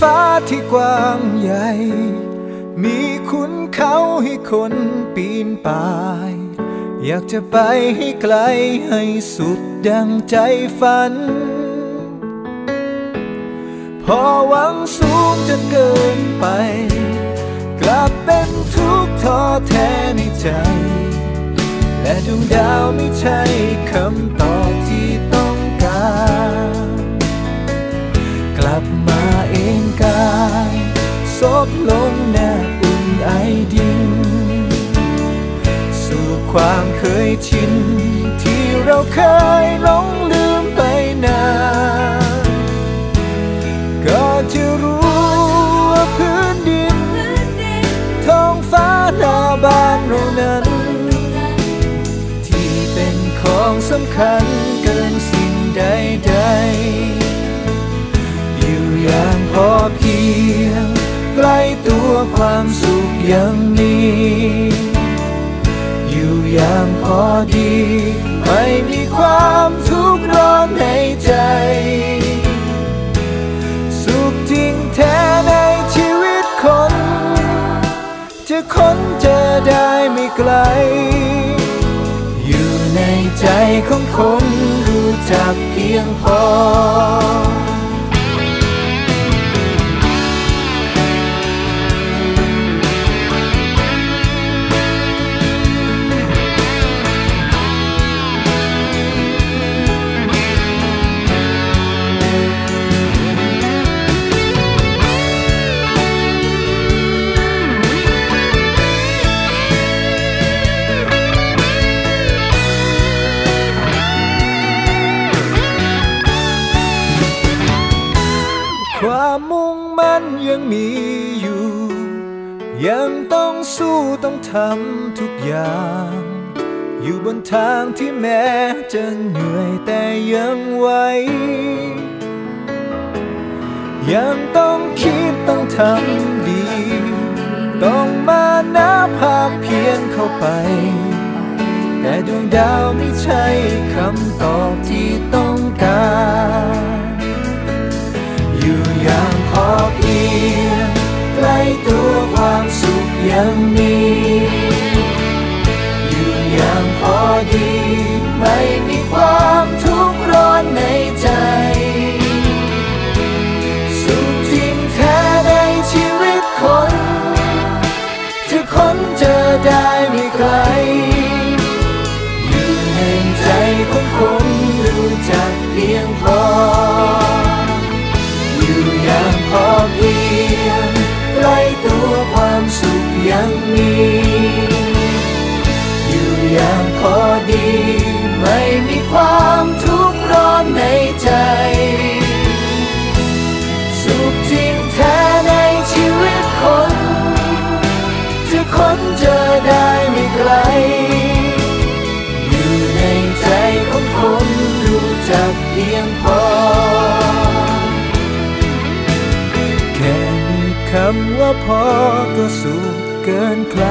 ฟ้าที่กว้างใหญ่ มีคุณเขาให้คนปีนป่าย อยากจะไปให้ไกลให้สุดดังใจฝัน พอหวังสูงจนเกินไป กลับเป็นทุกข์ท้อแท้ในใจ และดวงดาวไม่ใช่คำตอบที่ต้องการ กลับมา ซบลงแนบอุ่นไอดิน สู่ความเคยชิน ที่เราเคยหลงลืมไปนานก็จะรู้ว่าพื้นดิน ท้องฟ้าหน้าบ้านเรานั้น ที่เป็นของสำคัญเกินสิ่งใดๆอยู่อย่างพอเพียง ใกล้ตัวความสุขยังมีอยู่อย่างพอดี ไม่มีความทุกข์ร้อนในใจ สุขจริงแท้ในชีวิตคน จะค้นเจอได้ไม่ไกล อยู่ในใจของคนรู้จักเพียงพอ ความมุ่งมั่นยังมีอยู่ ยังต้องสู้ต้องทำทุกอย่าง อยู่บนทางที่แม้จะเหนื่อยแต่ยังไหวยังต้องคิดต้องทำดี ต้องมานาภาคเพียนเข้าไป แต่ดวงดาวไม่ใช่คำตอบที่ต้องการ อย่างพอเพียงใกล้ตัวความสุขยังมี อยู่อย่างพอดี ไม่มีความทุกข์ร้อนในใจ สุขจริงแท้ ดี ไม่มีความทุกข์ร้อนในใจ สุขจริงแท้ในชีวิตคน จะค้นเจอได้ไม่ไกล อยู่ในใจของคนรู้จักเพียงพอ แค่มีคำว่าพอก็สุขเกินใคร